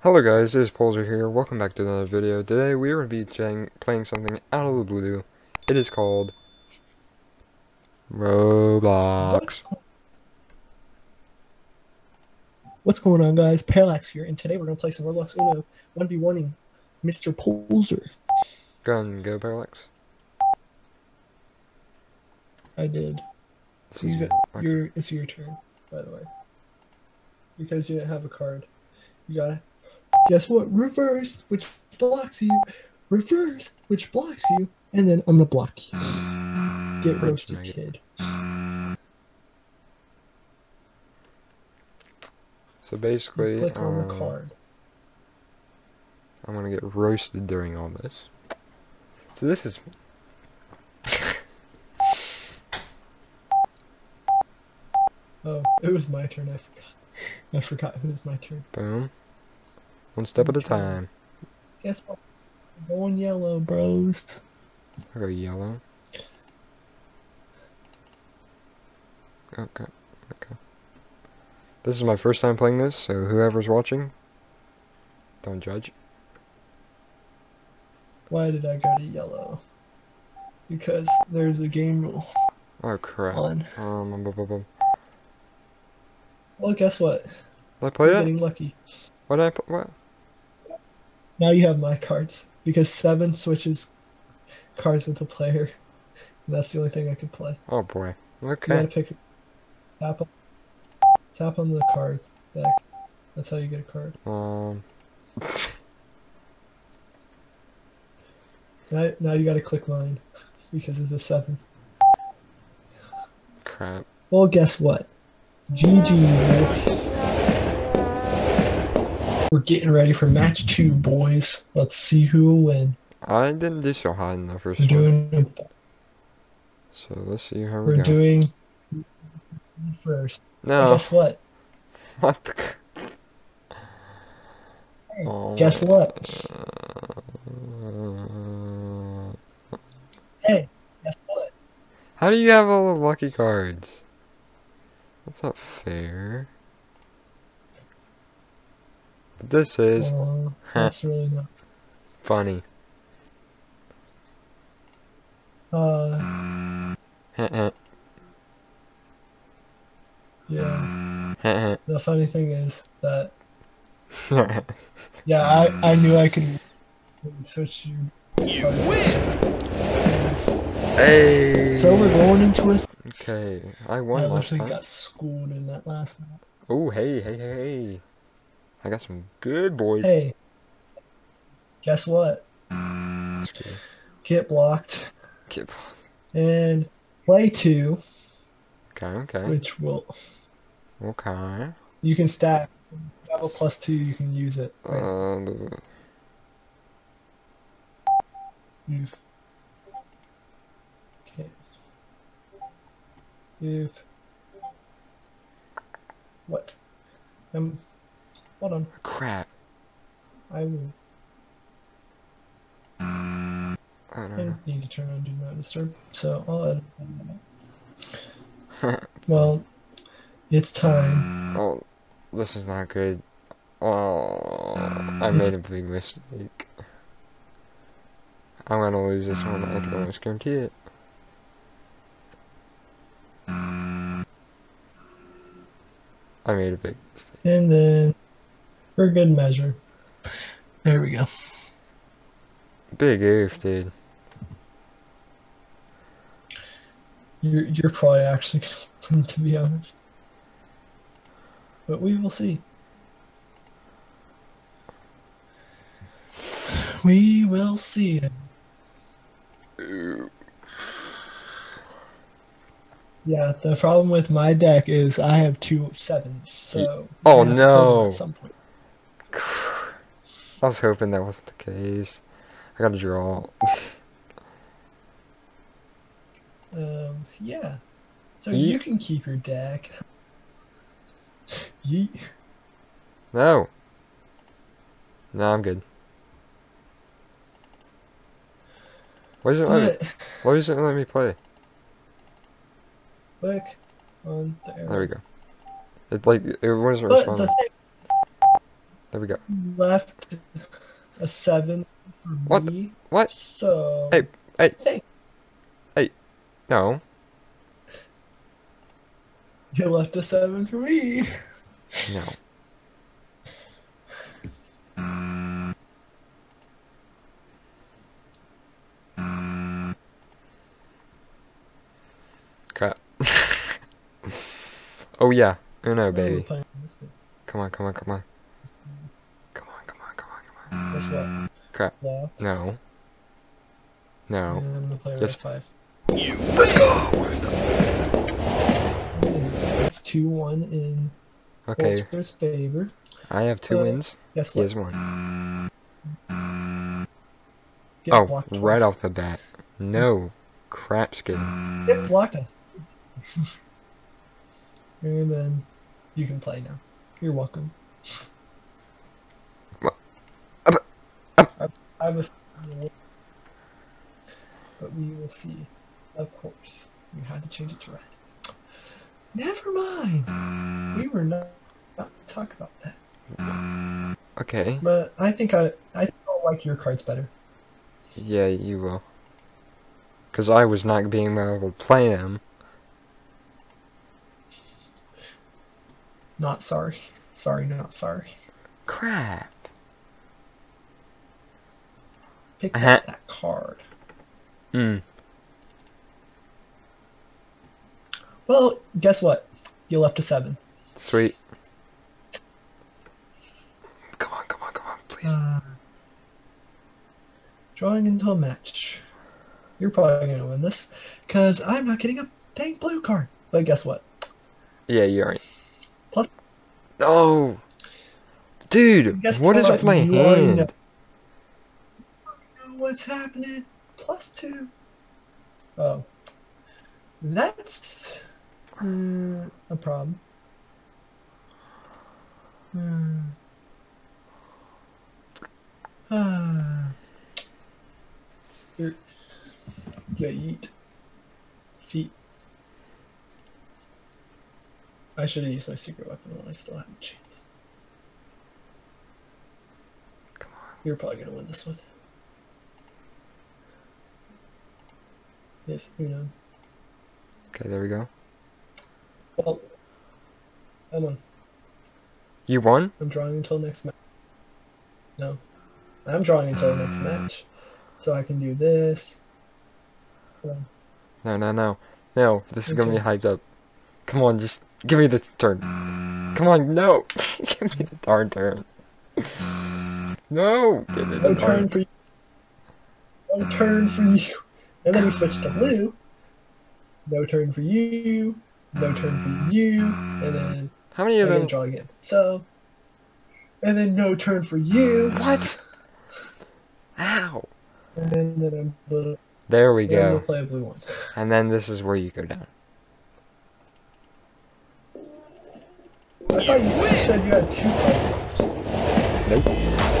Hello guys, it is Pulzer here. Welcome back to another video. Today we are going to be playing, playing something out of the blue. It is called Roblox. What's going on, guys? Parallax here, and today we're gonna play some Roblox Uno 1v1ing Mr. Pulzer. Go and go, Parallax. I did. So you got your- your it's your turn, by the way. Because you didn't have a card. You gotta guess what? Reverse, which blocks you. Reverse, which blocks you. And then I'm gonna block you. Get roasted, Make kid. So basically, Click on the uh, card. I'm going to get roasted during all this. So this is... Oh, it was my turn. I forgot. I forgot it was my turn. Boom. One step at a time. Guess what? I'm yellow, bros. I go yellow. Okay, okay. This is my first time playing this, so whoever's watching, don't judge. Why did I go to yellow? Because there's a game rule Oh crap. on. Um, bum, bum, bum. Well, guess what? Did I play You're it? getting lucky. What did I what? Now you have my cards because seven switches cards with the player. And that's the only thing I can play. Oh boy. You gotta pick. Tap on, tap on the cards deck. That's how you get a card. Um, Now, now you gotta click mine because it's a seven. crap. Well, guess what? GG. We're getting ready for match two, boys. Let's see who will win. I didn't do so hot in the first We're one. doing. So let's see how we We're go. doing first. no. Guess what? What the Oh, Guess what? uh, Hey, guess what? How do you have all the lucky cards? That's not fair. But this is Aw, that's really not. funny. Uh, yeah. The funny thing is that yeah, I I knew I could switch you. You win. hey. So we're going into a. Okay, I I won last literally time. got schooled in that last map. Oh, hey, hey, hey, hey. I got some good boys. Hey, guess what? Screw. Get blocked Kid- and play two, Okay, okay, which will okay. you can stack. If you have a plus two, you can use it. Right? Um, Move. Okay. Move. What? Um. Hold on. crap. I will. Mm. I don't know. need to turn on Do Not Disturb, so I'll edit that. Well, it's time. Mm. Oh, this is not good. Oh, I made a big mistake. I'm gonna lose this one. I can almost guarantee it. Mm. I made a big mistake. And then, for good measure. There we go. Big oof, dude. You're, you're probably actually going to win, to be honest. But we will see. We will see. Yeah, the problem with my deck is I have two sevens, so. Oh, we have to play them no. At some point. I was hoping that wasn't the case. I gotta draw. Um, yeah. So Yeet. you can keep your deck. Yeet. No. No, I'm good. Why doesn't it let me? Why doesn't it let me play? click on the arrow. There we go. It like it wasn't But responding. There we go. left a seven for What? me. What? So Hey, hey. Say, No. you left a seven for me. No. Crap. oh yeah. Uno, Oh, baby. playing this game. Come on, come on, come on. Come on, come on, come on, come on. Mm. Guess what? Crap. Law. No. No. And I'm gonna play Yes. right five. Let's go! It's two one in Okay, Wolfsburg's favor. I have two Uh, wins. Guess He what? has one. Mm. Mm. Get Oh, blocked right off the bat. No. Crap skin. It blocked us. and then you can play now. You're welcome. What? Up- up. I I have a but we will see. Of course, you had to change it to red. Never mind. Mm. We were not, not talk about that. Mm. Okay. But I think I I think I'll like your cards better. Yeah, you will. Because I was not being able to play them. Not sorry. Sorry, not sorry. Crap. Pick up that card. Hmm. Well, guess what? You left a seven. Sweet. Come on, come on, come on, please. Uh, drawing into a match. You're probably gonna win this, cause I'm not getting a dang blue card. But guess what? yeah, you're right. Plus- Oh! Dude, what is with my hand? Know. You know what's happening? Plus two. Oh, that's uh, a problem. Hmm. Ah. Yeah, eat. Feet. I should have used my secret weapon when I still had a chance. Come on. You're probably gonna win this one. Yes, you know. Okay, there we go. Well, I'm on. You won? I'm drawing until next match. No, I'm drawing until next uh. match, so I can do this. No, no, no. No, this is gonna be hyped up. Come on, just give me the turn. Come on, no! give me the darn turn. No! Give me the No darn turn for you. No turn for you. And then we switch to blue. No turn for you. No turn for you. And then How many of them? draw again. So, and then no turn for you. What? Ow! And then I'm blue. There we And then we'll go. play a blue one. And then this is where you go down. I thought you said you had two cards left. Nope.